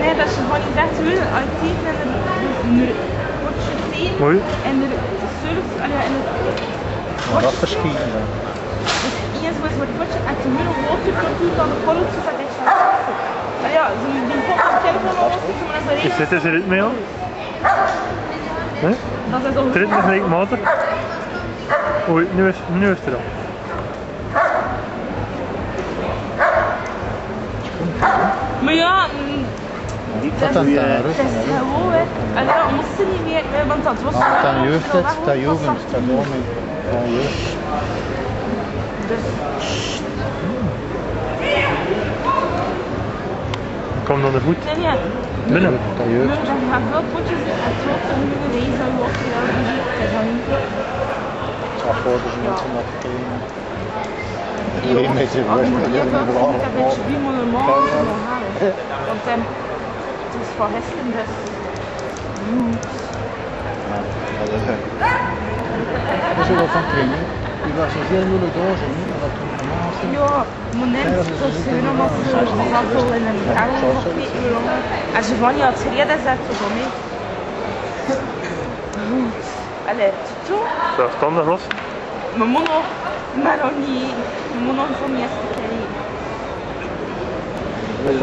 Nee, dat is gewoon niet echt wil uit tekenen en er wordt Mooi. en er surf, en Maar dat dus eens was het potje en toen heel hoog wordt doet dan de korreltjes dat Ah ja, ze die pot van kind van ons, maar dat is Is dit dus ritme al? Dat is Het ritme gelijkmatig? Oei, nu is, nu is het er al. Maar ja, mm, Niet dat dat is, dan het rustig. is gewoon, hè. En ja, we moesten niet meer, hè, want dat was Want dan wel- jeugd wel het, weg, dat was jugend, zacht. dat gewoon niet. Ja, jeugd. Dus, Kom dan de voet. nee, nee. Binnen. Dat Nu, jeugd. dan gaan veel potjes in het je. Het is dan. Het voor de mensen dat. Ja, dat dat moet normaal Kan je gaan halen. Want het is van gisteren dus. Mm. Dat is ook wel van. Die was zo heel moeilijk dat is. Ja, maar net Ja, dat is zoals dus ze een- maar zo in een Ja, zo nog niet. Als je van je had gereden, dat zo van. Allee, zo. Zo, standaard los. Mijn nog, maar eerste keer eten.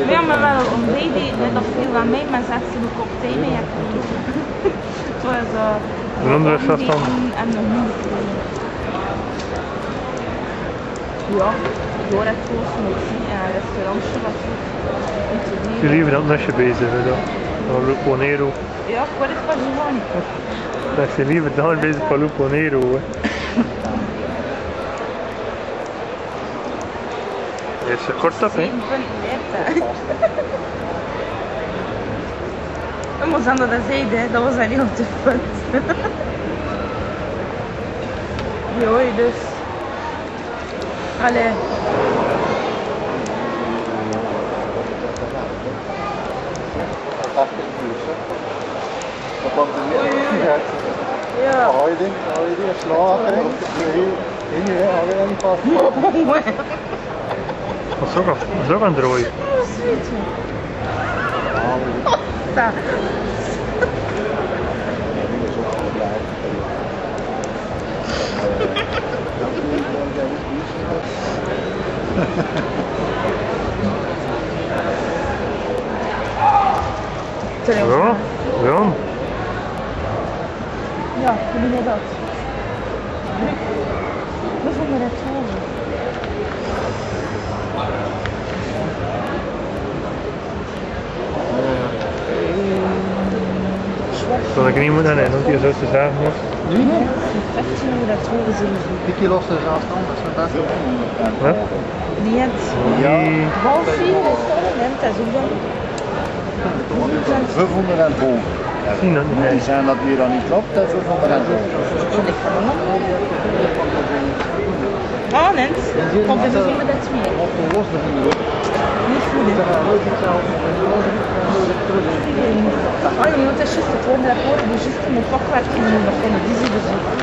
We hebben wel een ontbijt net of veel van mij, maar zet ze de kop thee mee heb Zoals uh, Een andere zelfstandig. en de hoen. Ja, door het moet zien en een restaurantje wat zo. om zie liever dat nusje bezig. Hè, dat. Dan Lupo Nero. Ja, ik word het van Giovanni. Ik zie liever dan bezig van Lupo Nero. Hè. Is er kort op, hè? 7,30. We moesten dat zeiden, hè. dat was dan niet op de punt. Joi, dus. Allee. Dat kwam er weer uit. Ja. Hou je ding, hou je ding, slagen. Hier, hier, hou je niet vast. Mooi. Dat is ook, al- dat is ook aan het rooien. Oh, sweetje. Hou je ding. Daar. Dat is ook wel blij. Ja, ja. Ja, hoe doe je dat? We vonden het zo. Zal ik niet moeten nemen, want je zo te zagen was. Nu? Nee, 15 uur dat horen ze niet. Die kilo's is afstand, dat is mijn beste. Wat? Die het. Ja. Die- dat is toch een dat is ook dan. We vonden het boven. Dat niet. Die zijn dat hier dan niet klopt, dat we vonden het boven. Ah, net. Komt er met dat twee. Niet goed, hè? Ah, je moet het juist het woord rapport, dus juist mijn pakwerk in de die zie je zo.